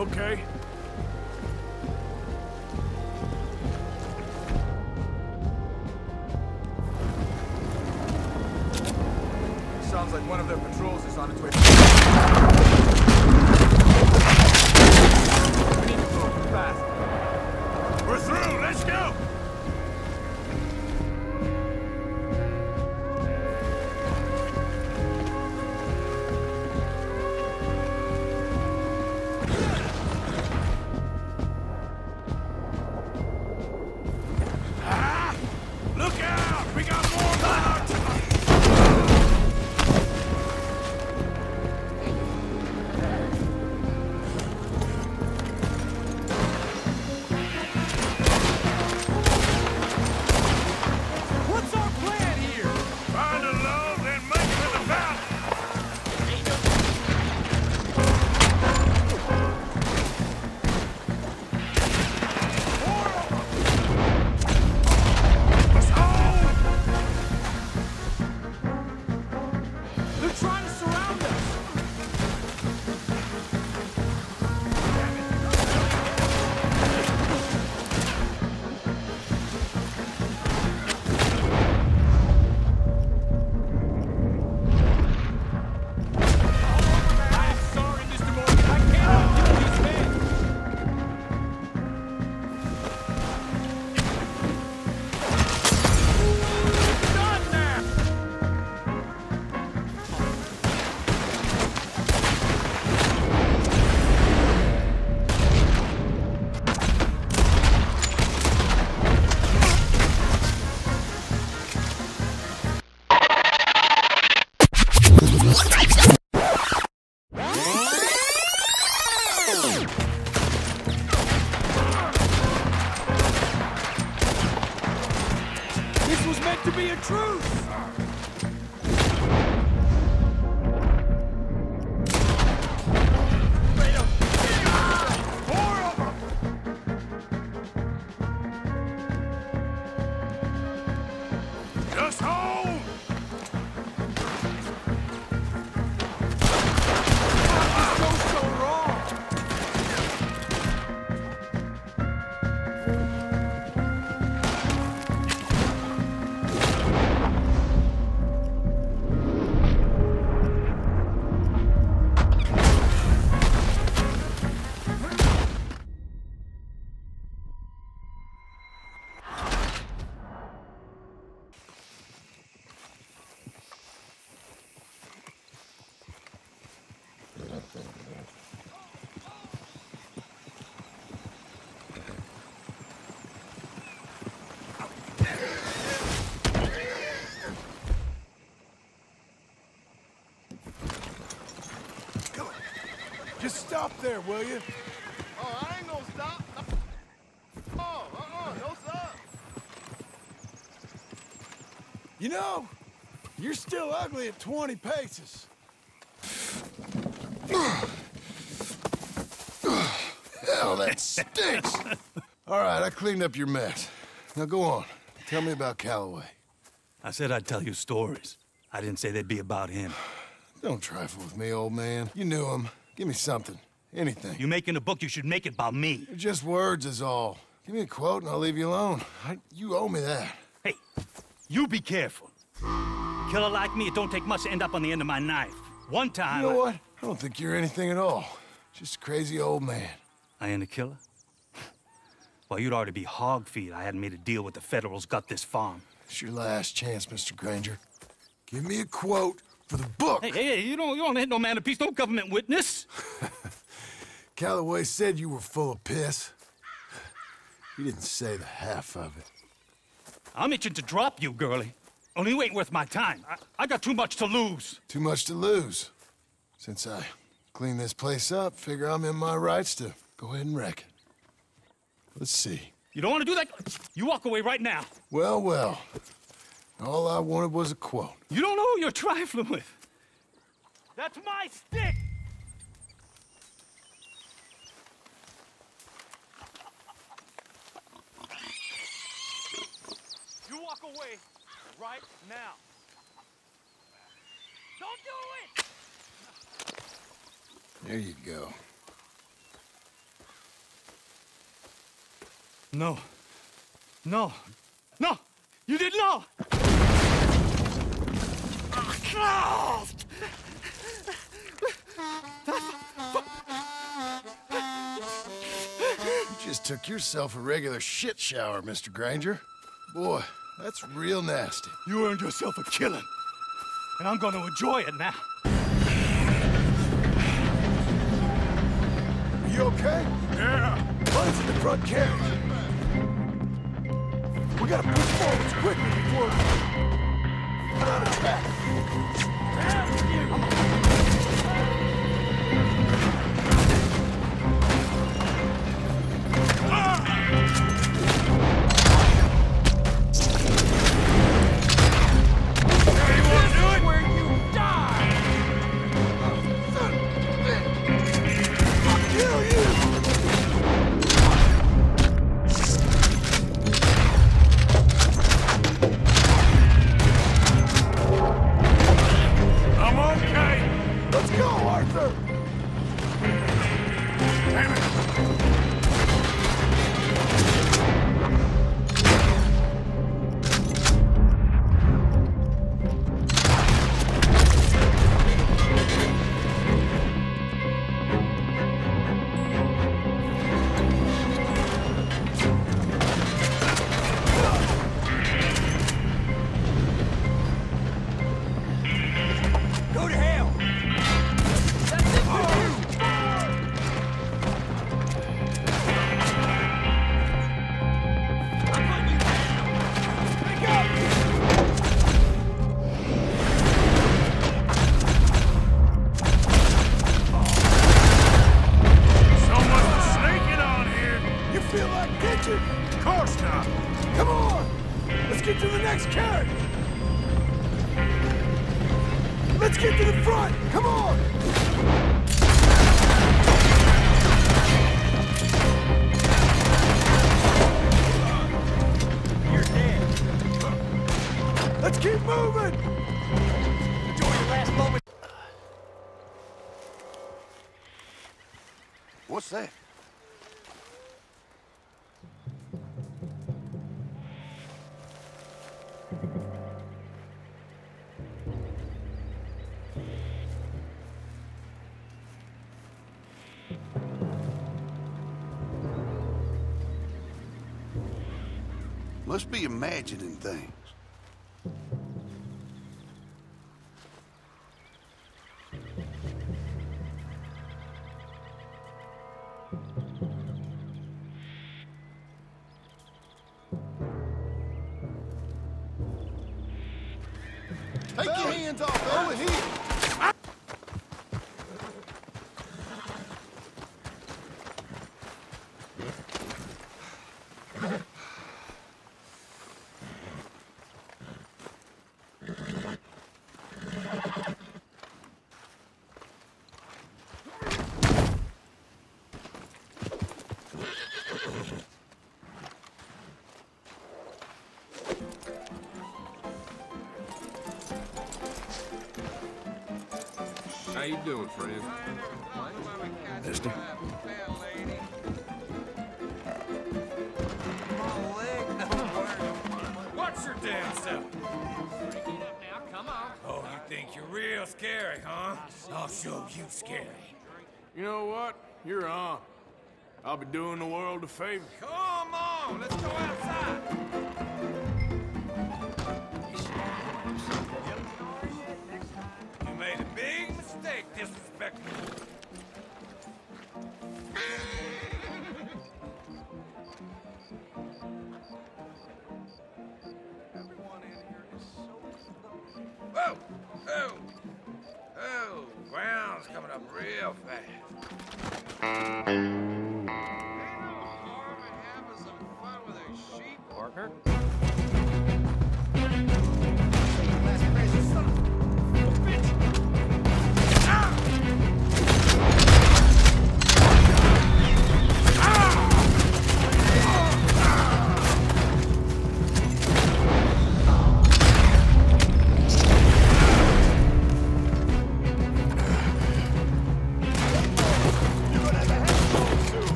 Okay. Just there, will you? Oh, I ain't gonna stop. Oh, uh-uh, no sir. You know, you're still ugly at 20 paces. Hell, that stinks. All right, I cleaned up your mess. Now go on. Tell me about Calloway. I said I'd tell you stories. I didn't say they'd be about him. Don't trifle with me, old man. You knew him. Give me something. Anything. You making a book, you should make it about me. Just words is all. Give me a quote and I'll leave you alone. I, you owe me that. Hey, you be careful. Killer like me, it don't take much to end up on the end of my knife. One time. You know I- what? I don't think you're anything at all. Just a crazy old man. I ain't a killer? Well, you'd already be hog feed. I hadn't made a deal with the Federals, got this farm. It's your last chance, Mr. Granger. Give me a quote for the book. Hey, hey, hey, you don't, you don't hit no man of peace, no government witness. Calloway said you were full of piss. He didn't say the half of it. I'm itching to drop you, girlie. Only you ain't worth my time. I, I got too much to lose. Too much to lose. Since I clean this place up, figure I'm in my rights to go ahead and wreck it. Let's see. You don't want to do that? You walk away right now. Well, well. All I wanted was a quote. You don't know who you're trifling with. That's my stick! Walk away right now. Don't do it! There you go. No. No. No! You did not! No! You just took yourself a regular shit shower, Mr. Granger. Boy, that's real nasty. You earned yourself a killing. And I'm gonna enjoy it now. Are you okay? Yeah. Mine's in the front carriage. We gotta push forwards quickly before we're on attack. Where keep moving! Enjoy your last moment. What's that? Must be imagining things. Take your hands off over here. How you doing, friend? Mister? What's your damn self? Oh, you think you're real scary, huh? I'll show you scary. You know what? You're on. I'll be doing the world a favor. Come on, let's go outside. Whoa! Oh! Oh! Ground's coming up real fast.